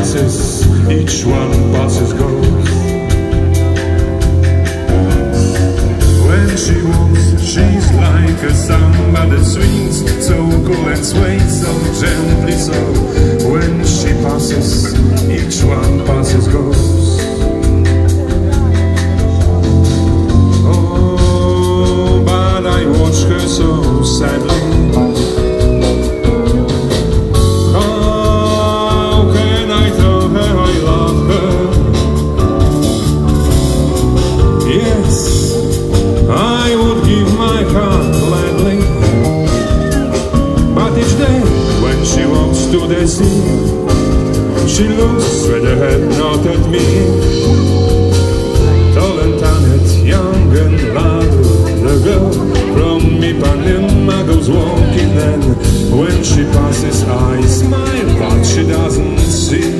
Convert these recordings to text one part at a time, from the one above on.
dances, each one passes goes. When she walks, she's like a samba that swings, so cool and sways, so gently, so She looks straight ahead, not at me. Tall and tanned, young and loud. The girl from Ipanema goes walking And when she passes I smile But she doesn't see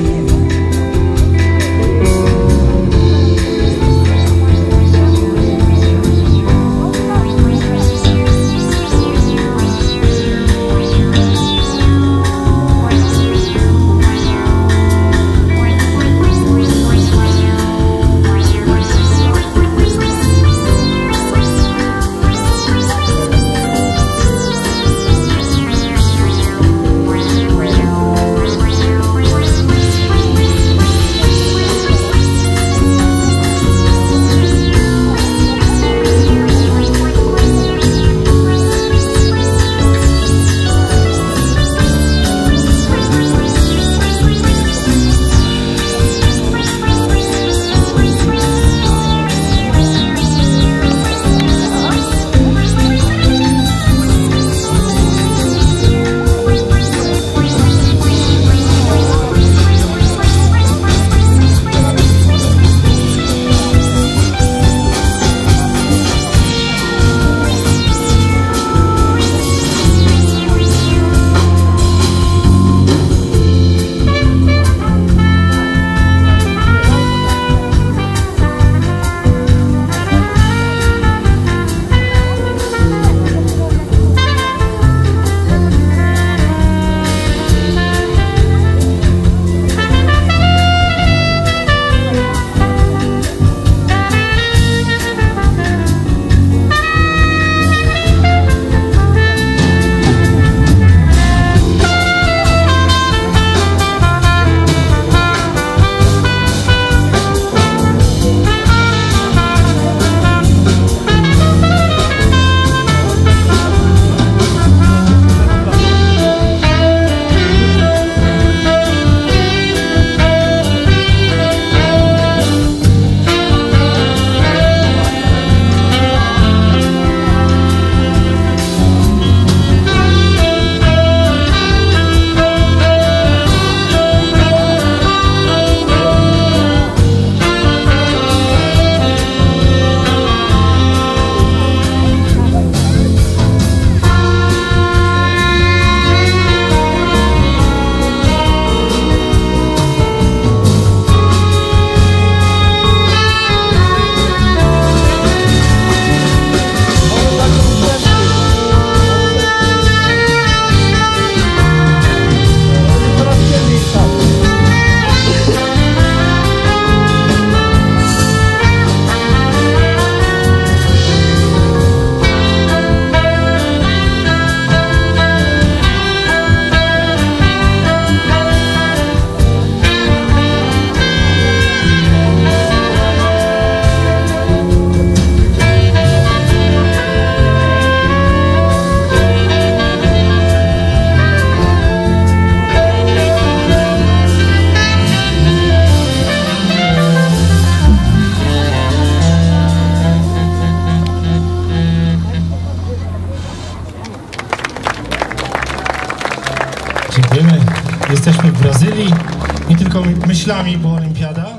Jesteśmy w Brazylii. Nie tylko myślami, bo olimpiada.